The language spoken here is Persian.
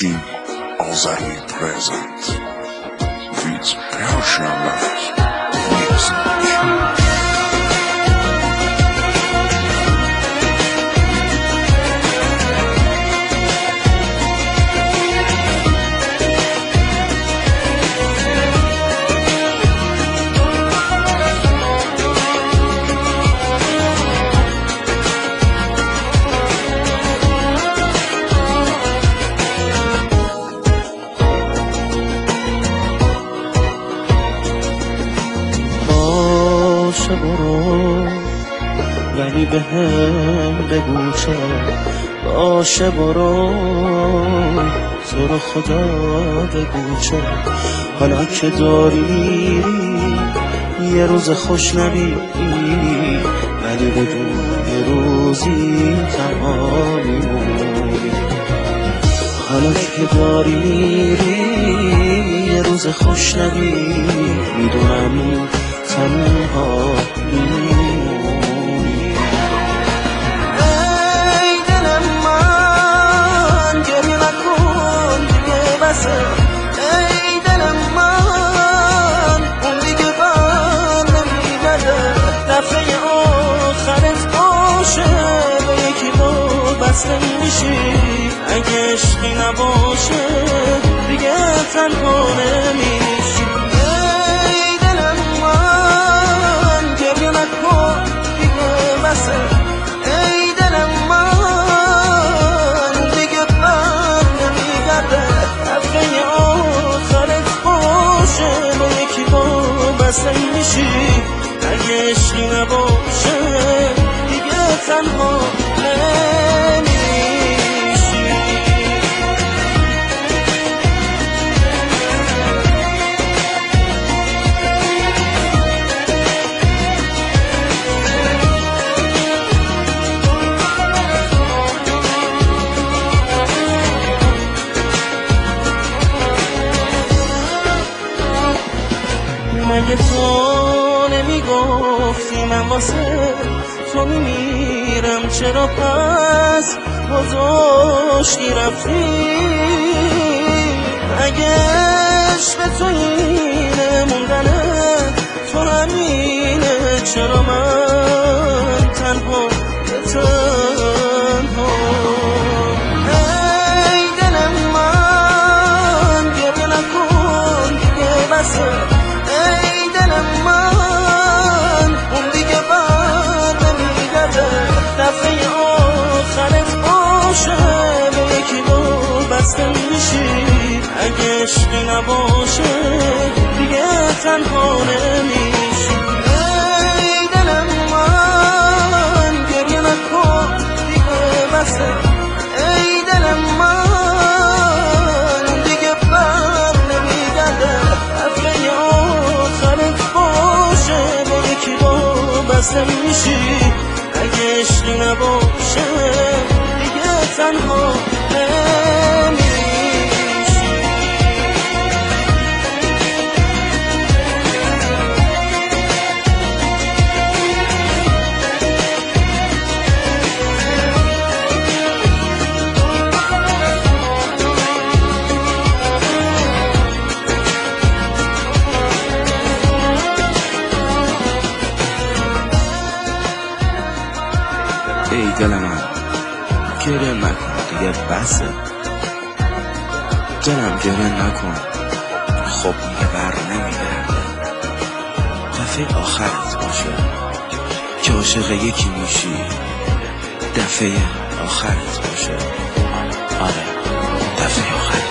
teaching of thy presence with Persian. به هم بگو چرا باشه برو تو رو خدا بگو چرا حالا که داری یه روز خوش نبینی ولی بدون یه روزی تنها میمونی حالا که داری میری یه روز خوش نبینی می‌دونم تنها بسته میشی اگه عشقی نباشه دیگه تنها نمیشی. ای دل من گریه نکن دیگه بسه. ای دل من دیگه بر نمیگرده. دفعه آخرت باشه به یکی با بسته میشی. اگه عشقی نباشه تنها مگه تو نمی‌گفتی من واسه تو میمیرم. چرا پس گذاشتی رفتی؟ اگه عشق تو اینه موندنه تو همینه. چرا من اگه عشقی نباشه دیگه تنها نمیشی. ای دل من گریه نکن دیگه بسه. ای دل من دیگه بر نمیگرده. دفعه آخرت باشه به یکی با بسته میشی. اگه عشقی نباشه ای دل من گره نکن دیگه بسه. دلم گره نکن خب میگه بر نمیگرده دفعه آخرت باشه که عاشق یکی میشی. دفعه آخرت باشه. آره دفعه آخرت.